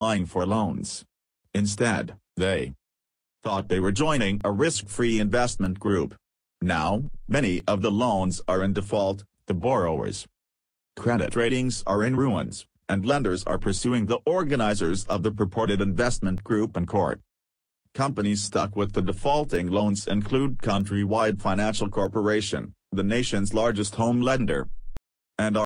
applying for loans. Instead, they thought they were joining a risk-free investment group. Now, many of the loans are in default, the borrowers' credit ratings are in ruins, and lenders are pursuing the organizers of the purported investment group in court. Companies stuck with the defaulting loans include Countrywide Financial Corporation, the nation's largest home lender, and